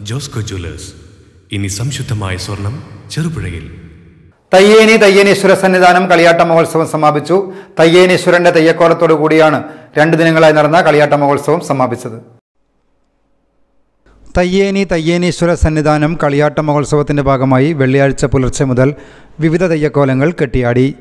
Josco Jewellers. ഇനി സംശുദ്ധമായ സ്വർണം ചെറുപുഴയിൽ. തയ്യേനി തയ്യേനീശ്വര സന്നിധാനം കളിയാട്ട മഹോത്സവം സമാപിച്ചു. തയ്യേനീശ്വരന്റെ തെയ്യക്കോലത്തോടു കൂടിയാണ് രണ്ട് ദിനങ്ങളായി നടന്ന കളിയാട്ട മഹോത്സവം സമാപിച്ചത്. തയ്യേനി തയ്യേനീശ്വര സന്നിധാനം കളിയാട്ട മഹോത്സവത്തിന്റെ ഭാഗമായി വെള്ളിയാഴ്ച പുലർച്ചെ മുതൽ വിവിധ തെയ്യക്കോലങ്ങൾ കെട്ടിയാടി.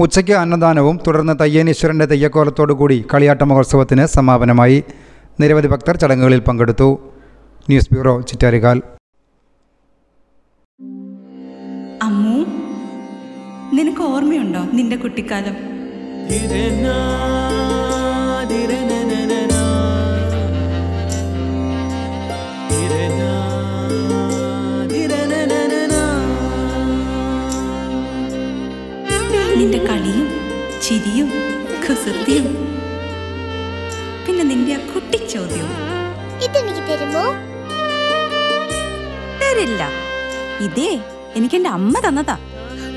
ഉച്ചയ്ക്ക് അന്നദാനവും തുടർന്ന് തയ്യനീശ്വരന്റെ തെയ്യക്കോലത്തോടു കൂടി കളിയാട്ട മഹോത്സവത്തിന് സമാപനമായി നിരവധി ഭക്തർ ചടങ്ങുകളിൽ പങ്കെടുത്തു. News bureau ചിറ്റാരികാൽ. അമ്മു നിനക്ക് ഓർമ്മയുണ്ടോ നിന്റെ കുട്ടിക്കാലം? ചിരിയും കുസൃതിയും. പിന്നെ നിന്റെ ആ കുട്ടിച്ചോദ്യവും ഇതെനിക്ക് തരുമോ? തരില്ല. ഇതേ എനിക്ക് എന്റെ അമ്മ തന്നതാ.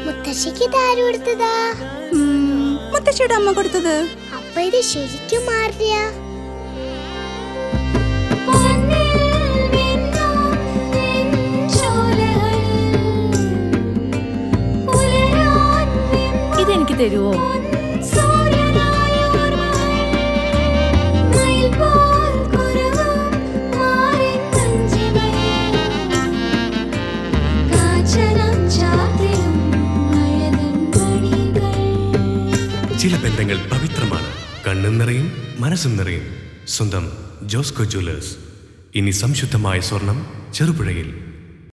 മുത്തശ്ശിക്ക് ഇതാര് കൊടുത്തതാ? മുത്തശ്ശിയുടെ അമ്മ കൊടുത്തത്. അപ്പൊ ഇത് ശരിക്കും മാറിയ. ഇതെനിക്ക് തരുവോ? ചില പവിത്രമാണ്. കണ്ണും നിറയും മനസ്സും നിറയും. സ്വന്തം ജോസ്കോ ജ്വല്ലേഴ്സ്. ഇനി സംശുദ്ധമായ സ്വർണം ചെറുപുഴയിൽ.